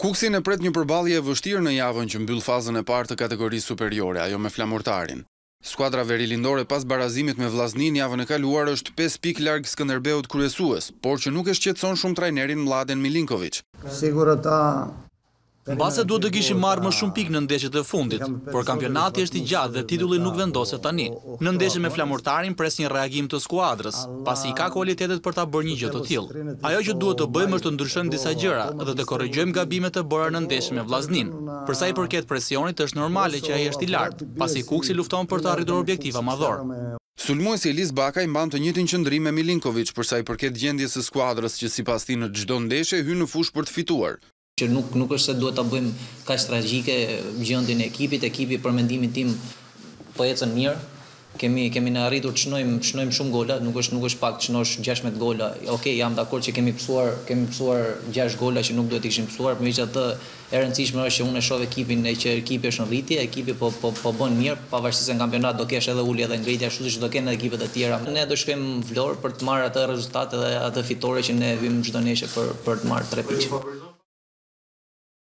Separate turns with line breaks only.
Kukësin e pret një përballje e vështirë në javën që mbyll fazën e parë të Kategorisë Superiore, ajo me Flamurtarin. Skuadra verilindore pas barazimit me Vllazninë javën e kaluar është pesë pikë larg Skënderbeut kryesues, por që nuk e shqetëson shumë trajnerin Mladen
Milinkoviq.
Mbase duhet të kishim marrë më shumë pikë në ndeshjet e fundit, por kampionati është i gjatë dhe titulli nuk vendoset tani. Në ndeshjen me Flamurtarin pres një reagim të skuadrës, pasi i ka kualitetet për ta bërë një gjë të tillë. Ajo që duhet të bëjmë është të ndryshojmë disa gjëra dhe të korrigjojmë gabimet e bëra në ndeshjen me Vllazninë. Përsa i përket presionit është normale që ai është i lartë, pasi Kukësi lufton për të arritur objektiva madhor.
Sulmuesi Elis Bakaj mban të njëjtin qëndrim me Milinkoviç përsa i përket gjendjes së skuadrës që sipas tij në çdo ndeshje hyn në fushë për të fituar.
që nuk nuk është se duhet ta bëjmë kaq tragjike gjendjen e ekipit, ekipi për mendimin tim po ecën mirë. Kemi kemi na arritur të shënojmë shënojmë shumë gola, nuk është nuk është pak të shënosh 16 gola. Okej, okay, jam dakord që kemi pësuar kemi pësuar 6 gola që nuk duhet të kishim pësuar, por megjithatë e rëndësishme është që unë e shoh ekipin e që ekipi është në rritje, ekipi po po po bën mirë, pavarësisht se në kampionat do kesh edhe ulje edhe ngritje ashtu siç do kenë edhe ekipet e tjera. Ne do shkojmë në Vlorë për të marrë atë tat edhe atë fitore që ne vijmë çdo ndeshje për për të marrë tre pikë.